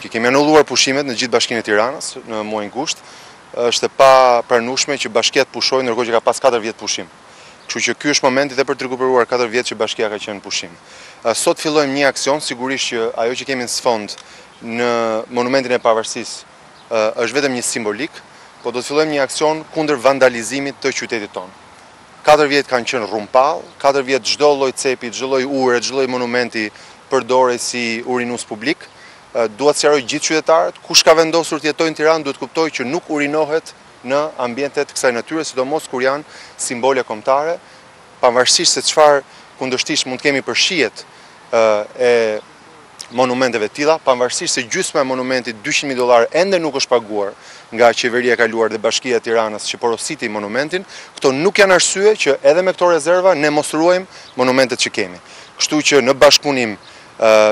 Që kemi anulluar pushimet në gjithë bashkinë e Tiranës në muajin gusht, është e papranueshme që bashkia të pushojë ndërkohë që ka pas 4 vjet pushim. Kështu që ky është momenti dhe për të rikuperuar 4 vjet që bashkia ka qenë pushim. Sot fillojmë një aksion, sigurisht që ajo që kemi në sfond në monumentin e pavarësisë është vetëm një simbolikë, po do të fillojmë një aksion kundër vandalizmit të qytetit tonë. Katër vjet kanë qenë rrumpallë, katër vjet çdo lloj cepi, çdo lloj ure, çdo lloj monumenti përdorej si urinus publik. Dua të sqaroj gjithë qytetarët, kush ka vendosur të jetojë në Tiranë duhet të kuptojë që nuk urinohet në ambiente të kësaj natyre, sidomos kur janë simbole kombëtare, pavarësisht se çfarë kundërshtish mund të kemi për shijet e monumenteve të tilla, pavarësisht se gjysma e monumentit 200 mijë dollarë ende nuk është paguar nga qeveria e kaluar dhe Bashkia e Tiranës që porositi monumentin, këto nuk janë arsye që edhe me këto rezerva ne mos ruajmë monumentet që kemi. Kështu që në bashkëpunim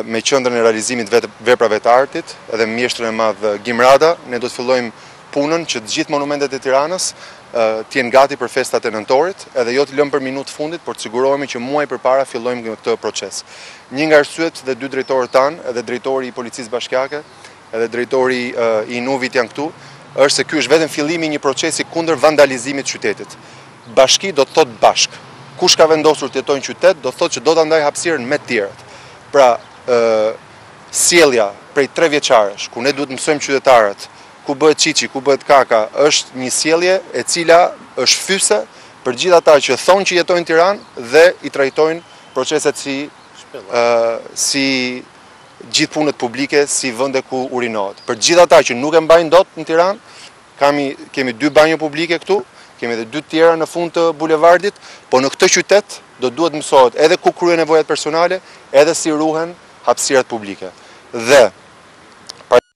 me Qendrën e Realizimit të Veprave të Artit dhe mjeshtrin e madh Agim Rada, ne do të fillojmë punën që të gjithë monumentet e Tiranës të jenë gati për festat e nëntorit, edhe jo të lëmë për minutë të fundit, por të sigurohemi që muaj përpara fillojmë me këtë proces. Një nga arsyet dhe dy drejtorët tanë, edhe drejtori i Policisë Bashkiake, edhe drejtori i INUV-it janë këtu, është se ky është vetëm fillimi i një procesi kundër vandalizmit të qytetit. Bashki do të thotë bashkë. Kush ka vendosur të jetojë në qytet, do të thotë që do ta ndajë hapësirën me të tjerët. Pra, ë sjellja prej trevjeçarësh, ku ne duhet të mësojmë qytetarët ku bëhet çiçi, ku bëhet kaka, është një sjellje e cila është fyese për gjithë ata që thonë që jetojnë në Tiranë dhe i trajtojnë proceset si si gjithë punët publike, si vende ku urinohet. Për gjithë ata që nuk e mbajnë dot në Tiranë, kemi kemi dy banjo publike këtu, kemi edhe dy të tjera në fund të bulevardit, po në këtë qytet do duhet mësohet edhe ku kryhen nevojat personale, edhe si ruhen hapësirat publike. Dhe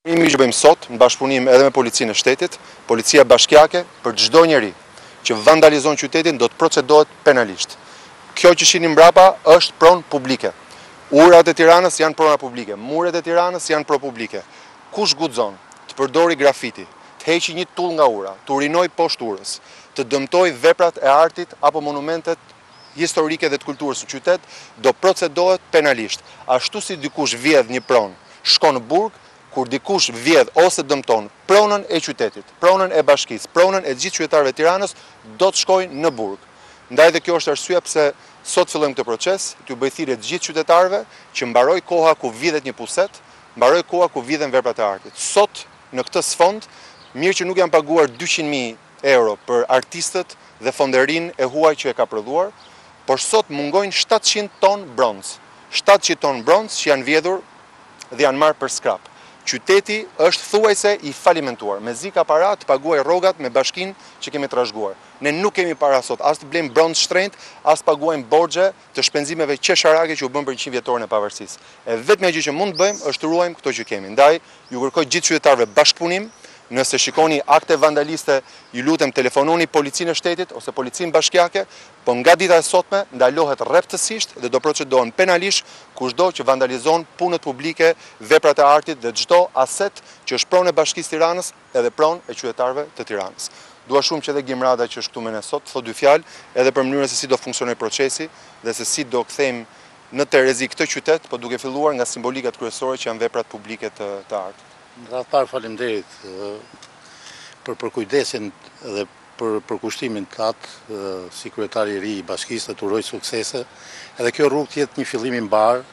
Njoftimi që bëjmë sot, në bashkëpunim edhe me Policinë e Shtetit, Policia Bashkiake, për çdo njeri që vandalizon qytetin do të procedohet penalisht. Kjo që shihni mbrapa është pronë publike. Urat e Tiranës janë prona publike, muret e Tiranës janë pronë publike. Kush guxon të përdori grafiti, të heqi një tullë nga ura, të urinojë poshtë urës, të dëmtojë veprat e artit apo monumentet historike dhe të kulturës në qytet, do procedohet penalisht. Ashtu si dikush vjedh një pronë, shkon në burg, kur dikush vjedh ose dëmton pronën e qytetit, pronën e bashkisë, pronën e të gjithë qytetarëve të Tiranës, do të shkojë në burg. Ndaj dhe kjo është arsyeja pse sot fillojmë këtë proces, t'ju bëj thirrje të gjithë qytetarëve që mbaroi koha ku vidhet një pusetë, mbaroi koha ku vidhen veprat e artit. Sot, në këtë sfond, mirë që nuk janë paguar dyqind mijë, euro për artistët dhe fonderinë e huaj që e ka prodhuar, por sot mungojnë shtatëqind tonë bronz. Shtatëqind tonë bronz që janë vjedhur dhe janë marrë për skrap. Qyteti është thuajse i falimentuar, mezi ka para të paguajë rrogat me bashkinë që kemi trashëguar. Ne nuk kemi para sot as të blejmë bronz shtrenjtë, as të paguajmë borxhe, të shpenzimeve qesharake që u bënë për njëqindvjetorin e Pavarësisë. E vetmja gjë që mund të bëjmë është të ruajmë këto që kemi. Ndaj, ju kërkoj gjithë qytetarëve bashkëpunim, nëse shikoni akte vandaliste, ju lutem telefononi Policinë e Shtetit ose Policinë Bashkiake, po nga dita e sotme ndalohet rreptësisht dhe do procedohen penalisht kushdo që vandalizon punët publike, veprat e artit dhe çdo aset që është pronë e Bashkisë Tiranës, edhe pronë e qytetarëve të Tiranës. Dua shumë që edhe Gim Rada që është këtu me ne sot, të thotë dy fjalë edhe për mënyrën se si do funksionojë procesi dhe se si do kthejmë në terezi këtë qytet, po duke filluar nga simbolikat kryesore që janë veprat publike të artit. Në radhë parë faleminderit për përkujdesin dhe për përkushtimin tat si kryetar i ri i bashkisë dhe të uroj suksese. Edhe kjo rrugë të jetë një fillim i mbarë,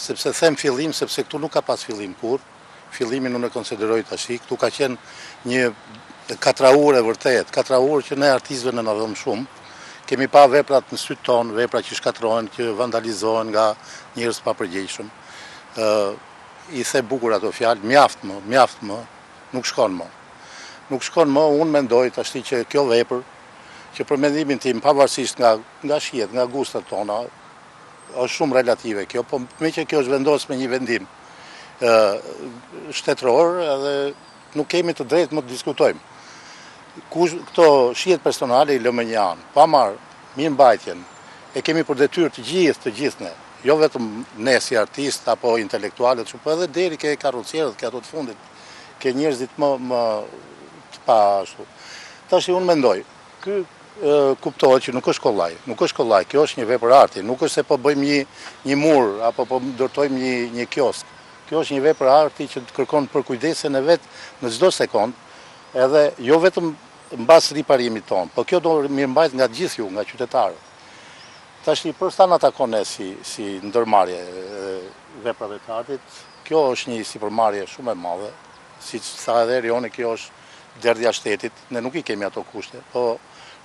sepse them fillim, sepse këtu nuk ka pas fillim kurrë, Fillimin unë e konsideroj tashti, këtu ka qenë një katrahurë e vërtetë, katrahurë që ne artistëve na dhemb shumë, kemi pa veprat në sytë tonë, vepra që shkatërrohen, që vandalizohen nga njerëz të papërgjegjshëm. I the bukur ato fjalë, mjaft më, mjaft më, nuk shkon më. Nuk shkon më, unë mendoj tashti që kjo vepër, që për mendimin tim, pavarësisht nga shijet, nga gustot tona, Është shumë relative kjo, po meqë kjo është vendos me një vendim shtetëror, edhe nuk kemi të drejtë më të diskutojmë. Këto shijet personale i lëmë mënjanë, por ama mirëmbajtjen, e kemi për detyrë të gjithë, të gjithë ne, jo vetëm ne si artistë, apo intelektualët, po edhe deri ke karrocierët, ke ato të fundit, ke njerëzit më të pa ashtu. Tashi unë mendoj, Ky kuptohet që nuk është kollaj, nuk është kollaj, kjo është një vepër arti, nuk është se po bëjmë një, një mur, apo po ndërtojmë një, një kioskë. Kjo është një vepër arti që kërkon përkujdesjen e vet në çdo sekondë, edhe jo vetëm mbas riparimit tonë, po kjo do mirëmbajt nga të gjithë ju, nga qytetarët. Tashi për sa na takon ne si, si ndërmarrje e veprave të artit, kjo është një sipërmarrje shumë e madhe, siç tha edhe Erioni, kjo është derdhja shtetit, ne nuk i kemi ato kushte, po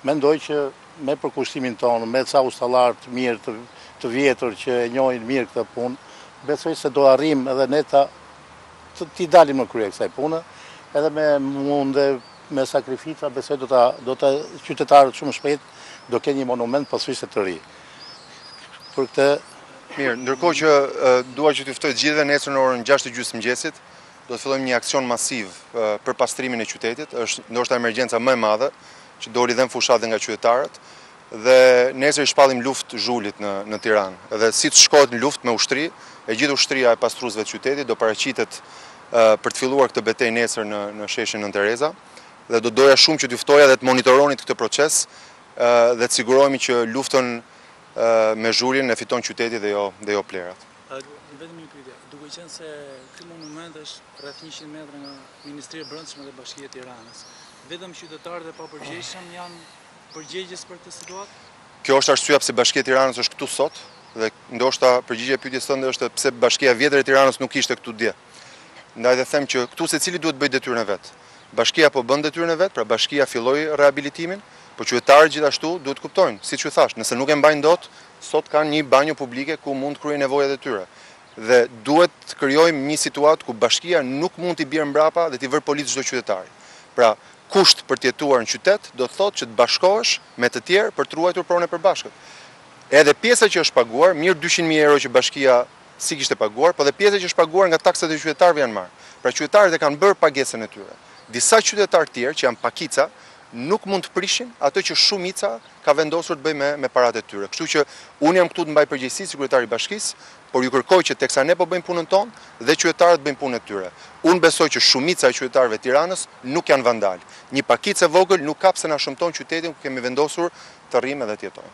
mendoj që me përkushtimin tonë, me ca ustallarë të mirë, të vjetër që e njohin mirë këtë punë, besoj se do arrijmë edhe ne të t'i dalim në krye kësaj pune, edhe me munde, me sakrifica, besoj do të qytetarët shumë shpejt, do kenë një monument pothuajse të ri. Për këtë... Mirë, ndërkohë që dua që t'ju ftoj të gjithëve, nesër në orën 6 e gjysmë të mëngjesit, Do të fillojmë një aksion masiv për pastrimin e qytetit, është ndoshta emergjenca më e madhe që doli dhe në fushatë dhe nga qytetarët, dhe nesër i shpallim luftë zhulit në, në Tiranë. Dhe si të shkohet në luftë me ushtri, e gjithë ushtria e pastruesve të qytetit do paraqitet për të filluar këtë betejë nesër në, në sheshin Nënë Tereza, dhe do doja shumë që t'ju ftoja dhe të monitoronit këtë proces, dhe të sigurohemi që luftën me zhulin e fiton qyteti dhe jo, dhe jo plehrat. Vetëm një pyetje, duke qenë se ky monument është rreth 100 metra nga Ministria e Brendshme dhe Bashkia e Tiranës, vetëm qytetarët e papërgjegjshëm janë përgjegjës për këtë situatë? Kjo është arsyeja pse Bashkia e Tiranës është këtu sot dhe ndoshta përgjigjja e pyetjes tënde është pse bashkia e vjetër e Tiranës nuk ishte këtu dje. Ndaj dhe them që këtu secili duhet të bëjë detyrën e vet. Bashkia po bën detyrën e vet, pra bashkia filloi rehabilitimin, por qytetarët gjithashtu duhet të kuptojnë, siç ju thashë, nëse nuk e mbajnë dot, Sot kanë një banjo publike ku mund të kryejnë nevojat e tyre. Dhe duhet të krijojmë një situatë ku bashkia nuk mund t'i bjerë mbrapa dhe t'i vërë polic çdo qytetari. Pra, kusht për të jetuar në qytet do të thotë që të bashkohesh me të tjerë për të ruajtur pronën e përbashkët. Edhe pjesa që është paguar, mirë dyqind mijë euro që bashkia s'i kishte paguar, po dhe pjesa që është paguar nga taksat e qytetarëve janë marrë. Pra qytetarët e kanë bërë pagesën e tyre. Disa qytetarë të tjerë që janë pakica nuk mund të prishin atë që shumica ka vendosur të bëjë me me paratë e tyre. Kështu që unë jam këtu të mbaj përgjegjësi si kryetar i bashkisë, por ju kërkoj që teksa ne po bëjmë punën tonë, dhe qytetarët bëjnë punën e tyre. Unë besoj që shumica e qytetarëve të Tiranës nuk janë vandalë. Një pakicë e vogël nuk ka pse na shëmton qytetin ku kemi vendosur të rrimë dhe të jetojmë.